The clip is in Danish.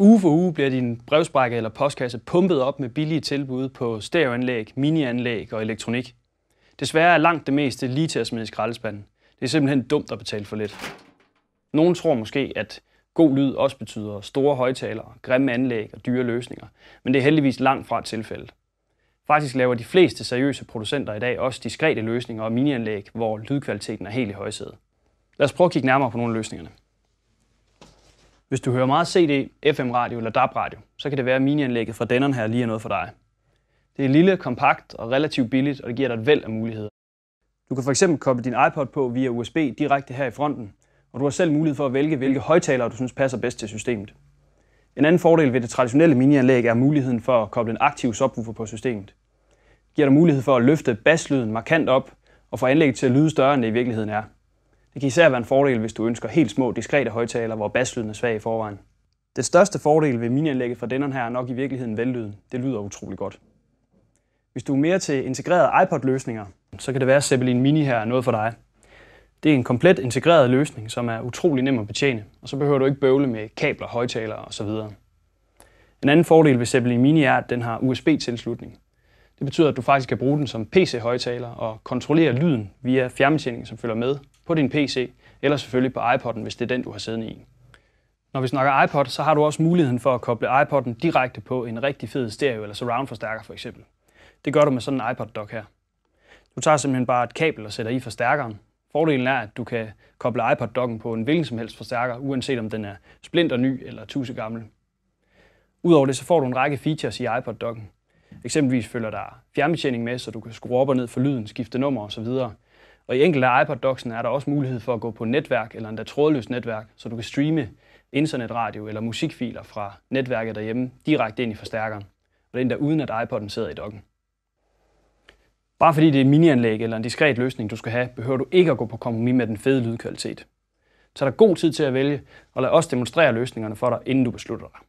Uge for uge bliver din brevsprække eller postkasse pumpet op med billige tilbud på stereoanlæg, minianlæg og elektronik. Desværre er langt det meste lige til at smide i skraldespanden. Det er simpelthen dumt at betale for lidt. Nogle tror måske, at god lyd også betyder store højtalere, grimme anlæg og dyre løsninger, men det er heldigvis langt fra tilfældet. Faktisk laver de fleste seriøse producenter i dag også diskrete løsninger og minianlæg, hvor lydkvaliteten er helt i højsædet. Lad os prøve at kigge nærmere på nogle af løsningerne. Hvis du hører meget CD, FM-radio eller DAB-radio, så kan det være, at minianlægget fra denneren her lige er noget for dig. Det er lille, kompakt og relativt billigt, og det giver dig et væld af muligheder. Du kan fx koble din iPod på via USB direkte her i fronten, og du har selv mulighed for at vælge, hvilke højtalere du synes passer bedst til systemet. En anden fordel ved det traditionelle minianlæg er muligheden for at koble en aktiv subwoofer på systemet. Det giver dig mulighed for at løfte basslyden markant op og få anlægget til at lyde større, end det i virkeligheden er. Det kan især være en fordel, hvis du ønsker helt små, diskrete højtaler, hvor basslyden er svag i forvejen. Det største fordel ved minianlægget fra denne her er nok i virkeligheden vellyden. Det lyder utrolig godt. Hvis du er mere til integrerede iPod-løsninger, så kan det være, at Zeppelin Mini her er noget for dig. Det er en komplet integreret løsning, som er utrolig nem at betjene, og så behøver du ikke bøvle med kabler, højtalere osv. En anden fordel ved Zeppelin Mini er, at den har USB-tilslutning. Det betyder, at du faktisk kan bruge den som PC-højtaler og kontrollere lyden via fjernbetjeningen, som følger med på din PC, eller selvfølgelig på iPod'en, hvis det er den, du har siddende i. Når vi snakker iPod, så har du også muligheden for at koble iPod'en direkte på en rigtig fed stereo eller surround forstærker for eksempel. Det gør du med sådan en iPod dock her. Du tager simpelthen bare et kabel og sætter i forstærkeren. Fordelen er, at du kan koble iPod docken på en hvilken som helst forstærker, uanset om den er splinter ny eller tusind gammel. Udover det, så får du en række features i iPod docken. Eksempelvis følger der fjernbetjening med, så du kan skrue op og ned for lyden, skifte nummer osv. Og i enkelte af iPod-docksene er der også mulighed for at gå på netværk eller endda trådløst netværk, så du kan streame internetradio eller musikfiler fra netværket derhjemme direkte ind i forstærkeren. Og det er endda uden at iPod'en sidder i dokken. Bare fordi det er et minianlæg eller en diskret løsning, du skal have, behøver du ikke at gå på kompromis med den fede lydkvalitet. Tag dig god tid til at vælge, og lad os demonstrere løsningerne for dig, inden du beslutter dig.